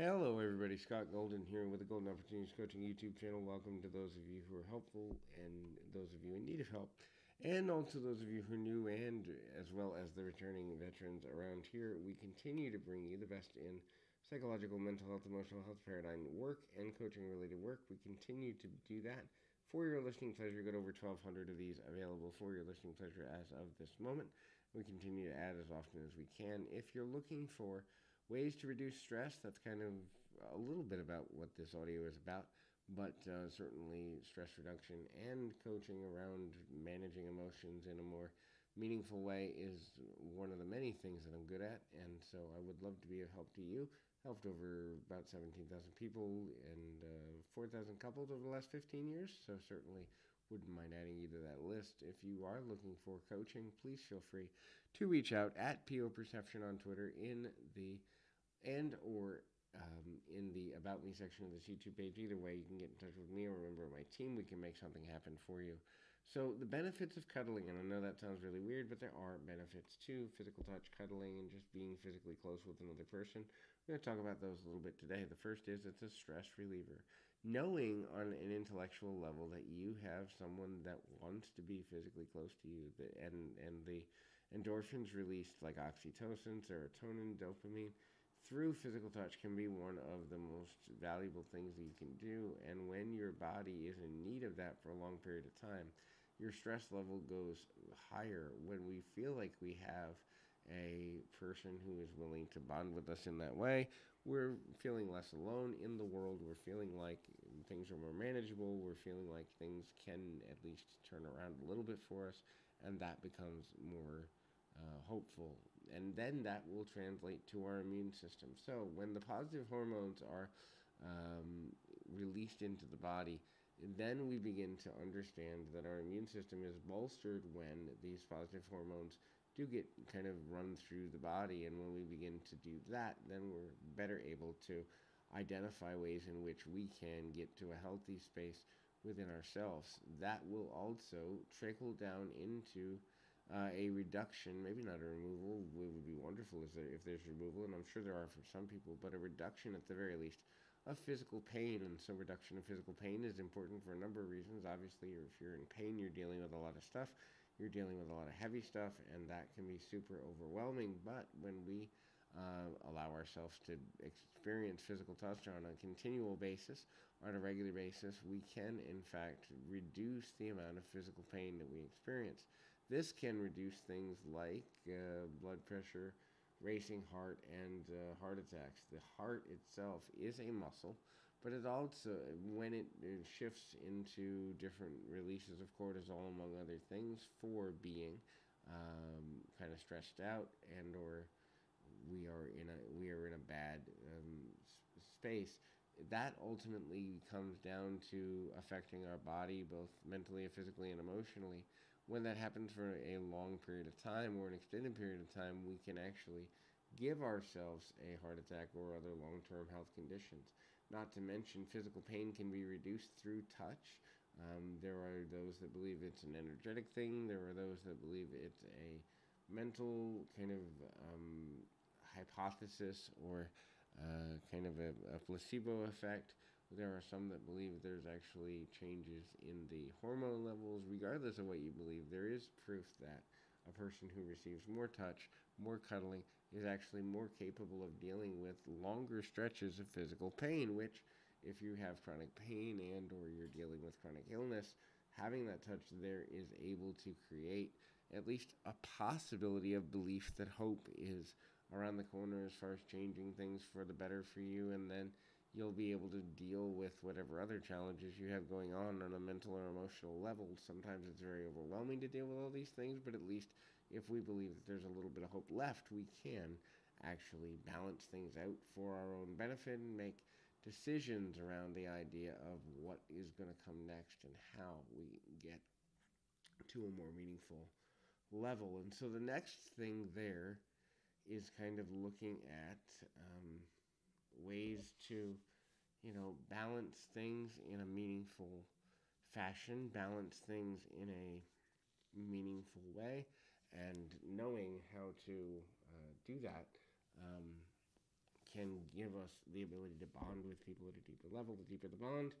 Hello, everybody. Scott Golden here with the Golden Opportunities Coaching YouTube channel. Welcome to those of you who are helpful and those of you in need of help, and also those of you who are new and as well as the returning veterans around here. We continue to bring you the best in psychological, mental health, emotional health paradigm work and coaching related work. We continue to do that for your listening pleasure. We've got over 1,200 of these available for your listening pleasure as of this moment. We continue to add as often as we can. If you're looking for ways to reduce stress. That's kind of a little bit about what this audio is about, but uh, certainly stress reduction and coaching around managing emotions in a more meaningful way is one of the many things that I'm good at. And so I would love to be of help to you. Helped over about 17,000 people and uh, 4,000 couples over the last 15 years. So certainly wouldn't mind adding you to that list. If you are looking for coaching, please feel free to reach out at PO Perception on Twitter in the and or um, in the About Me section of this YouTube page. Either way, you can get in touch with me or a member of my team. We can make something happen for you. So, the benefits of cuddling, and I know that sounds really weird, but there are benefits to physical touch, cuddling, and just being physically close with another person. We're going to talk about those a little bit today. The first is it's a stress reliever. Knowing on an intellectual level that you have someone that wants to be physically close to you, and, and the endorphins released, like oxytocin, serotonin, dopamine through physical touch can be one of the most valuable things that you can do. And when your body is in need of that for a long period of time, your stress level goes higher. When we feel like we have a person who is willing to bond with us in that way, we're feeling less alone in the world. We're feeling like things are more manageable. We're feeling like things can at least turn around a little bit for us, and that becomes more uh, hopeful. And then that will translate to our immune system. So when the positive hormones are um, released into the body, then we begin to understand that our immune system is bolstered when these positive hormones do get kind of run through the body. And when we begin to do that, then we're better able to identify ways in which we can get to a healthy space within ourselves. That will also trickle down into uh, a reduction, maybe not a removal, it would be wonderful if, there, if there's removal, and I'm sure there are for some people, but a reduction at the very least of physical pain. And so, reduction of physical pain is important for a number of reasons. Obviously, if you're in pain, you're dealing with a lot of stuff, you're dealing with a lot of heavy stuff, and that can be super overwhelming. But when we uh, allow ourselves to experience physical touch on a continual basis, on a regular basis, we can, in fact, reduce the amount of physical pain that we experience. This can reduce things like uh, blood pressure, racing heart, and uh, heart attacks. The heart itself is a muscle, but it also, when it, it shifts into different releases of cortisol, among other things, for being um, kind of stressed out and or we are in a we are in a bad um, space that ultimately comes down to affecting our body both mentally and physically and emotionally when that happens for a long period of time or an extended period of time, we can actually give ourselves a heart attack or other long term health conditions. Not to mention, physical pain can be reduced through touch. Um, there are those that believe it's an energetic thing, there are those that believe it's a mental kind of um, hypothesis or uh, kind of a, a placebo effect. There are some that believe there's actually changes in the hormone levels. Regardless of what you believe, there is proof that a person who receives more touch, more cuddling, is actually more capable of dealing with longer stretches of physical pain, which if you have chronic pain and or you're dealing with chronic illness, having that touch there is able to create at least a possibility of belief that hope is around the corner as far as changing things for the better for you and then you'll be able to deal with whatever other challenges you have going on on a mental or emotional level. Sometimes it's very overwhelming to deal with all these things, but at least if we believe that there's a little bit of hope left, we can actually balance things out for our own benefit and make decisions around the idea of what is going to come next and how we get to a more meaningful level. And so the next thing there is kind of looking at um, ways to, you know, balance things in a meaningful fashion, balance things in a meaningful way, and knowing how to uh, do that um, can give us the ability to bond with people at a deeper level. The deeper the bond,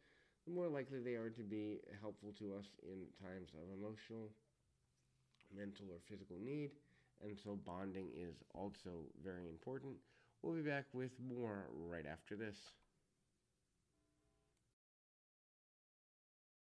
the more likely they are to be helpful to us in times of emotional, mental, or physical need and so bonding is also very important. We'll be back with more right after this.